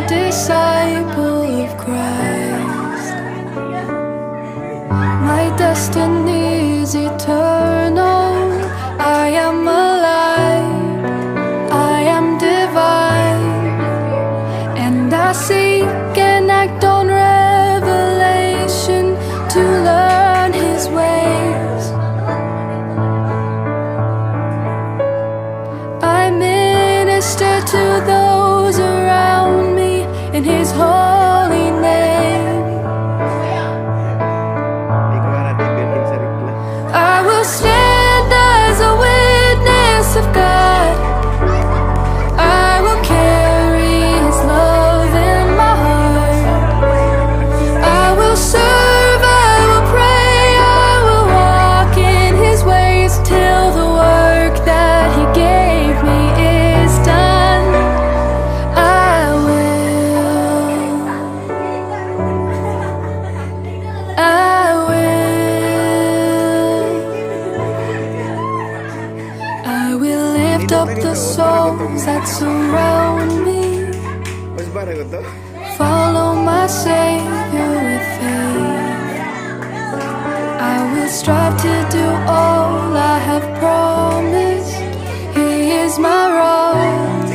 a disciple of Christ. My destiny is eternal. I am alive, I am divine, and I seek and act on. souls that surround me. Follow my Savior with faith. I will strive to do all I have promised. He is my rock,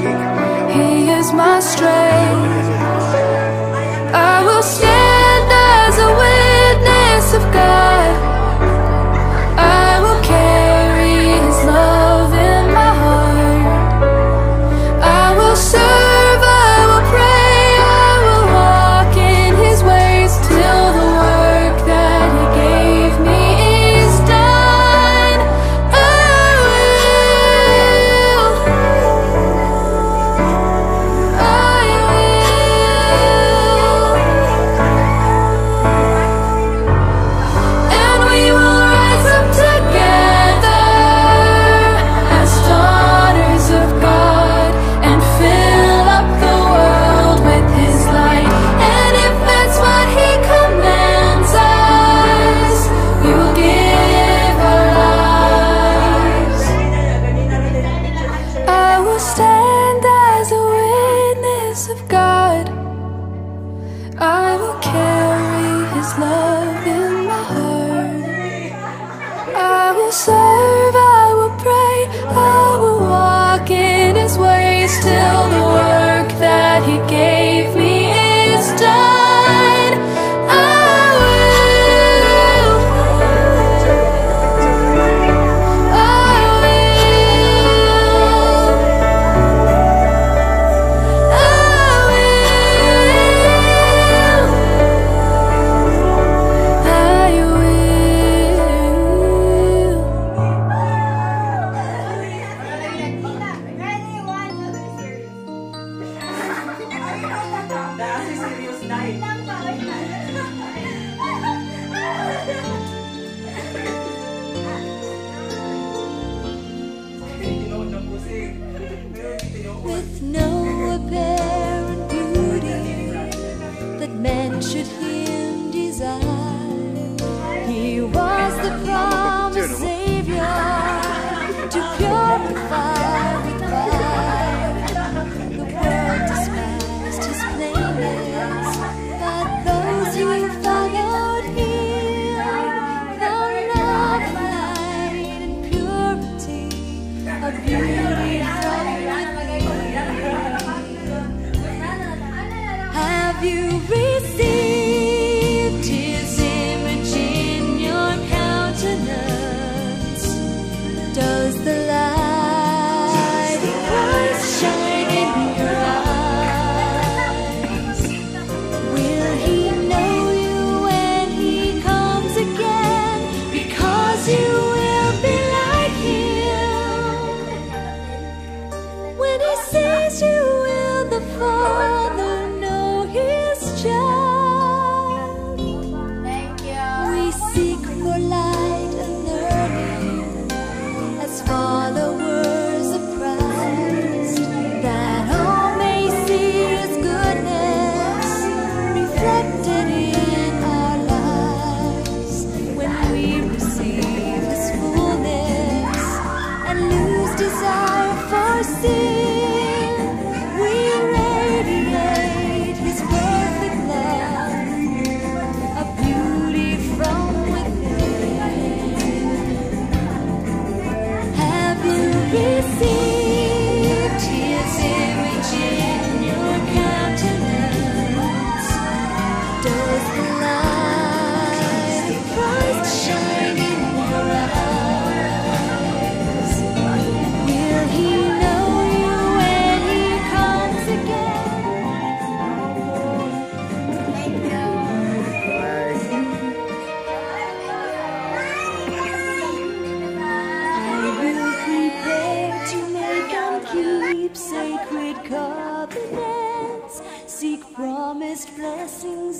He is my strength. of God, I will carry His love in my heart. I will serve, I will pray, I will walk in His ways till the work that He gave me is done. you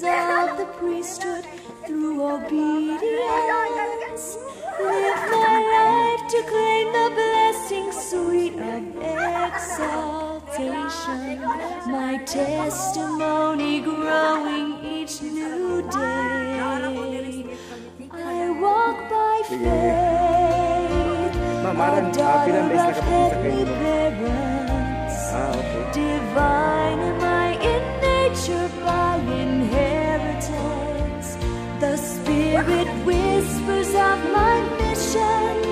of the priesthood through obedience. Live my life to claim the blessing sweet of exaltation. My testimony growing each new day. I walk by faith. Our diver of heavenly whispers of my mission.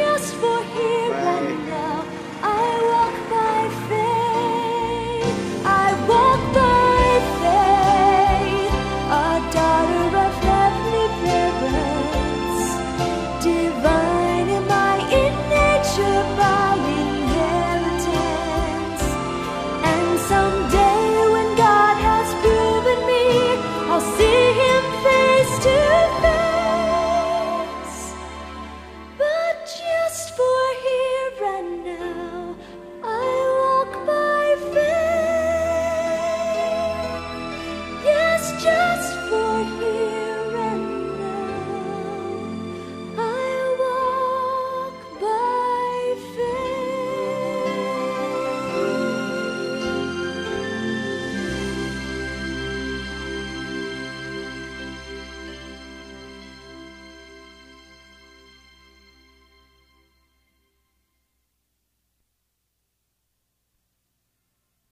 just for him.